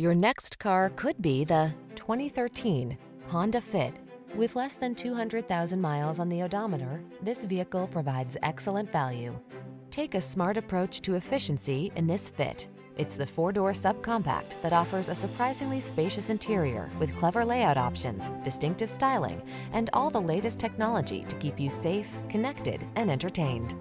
Your next car could be the 2013 Honda Fit. With less than 200,000 miles on the odometer, this vehicle provides excellent value. Take a smart approach to efficiency in this Fit. It's the four-door subcompact that offers a surprisingly spacious interior with clever layout options, distinctive styling, and all the latest technology to keep you safe, connected, and entertained.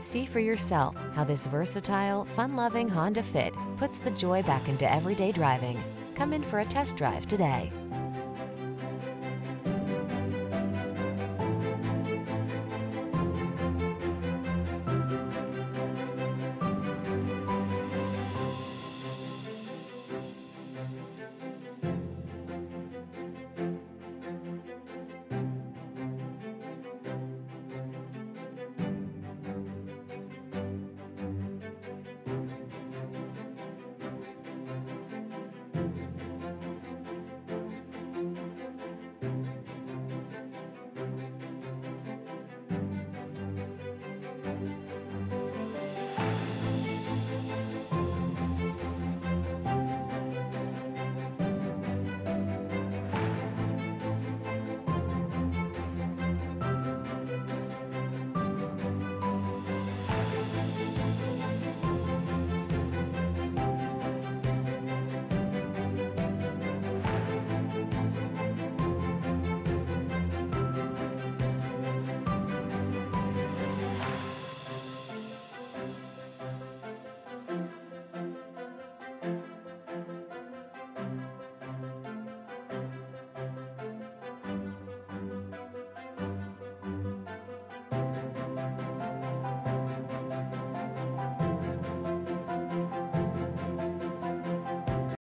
See for yourself how this versatile, fun-loving Honda Fit puts the joy back into everyday driving. Come in for a test drive today.